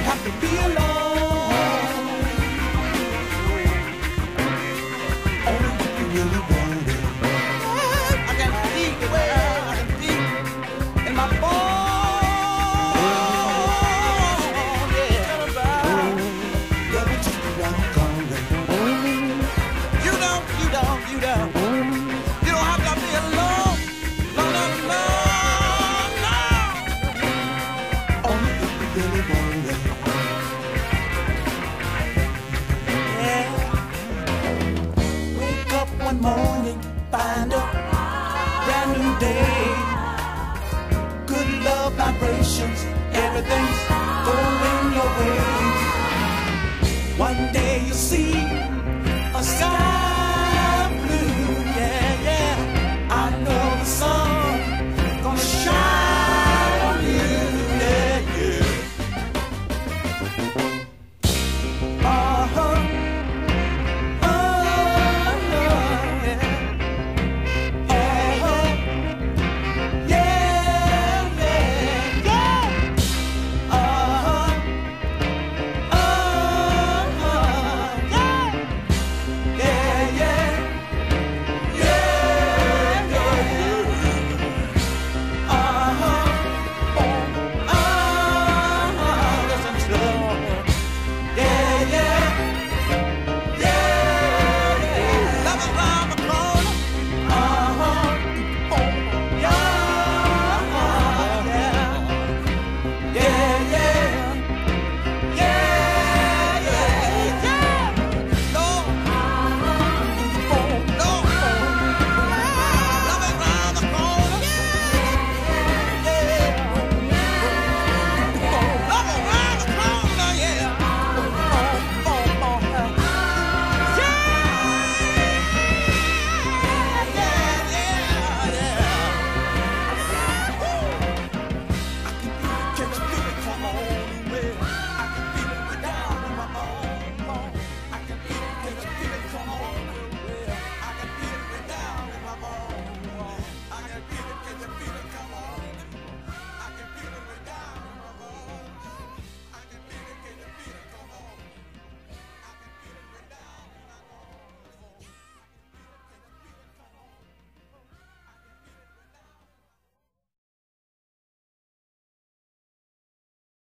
have to be alone. Way.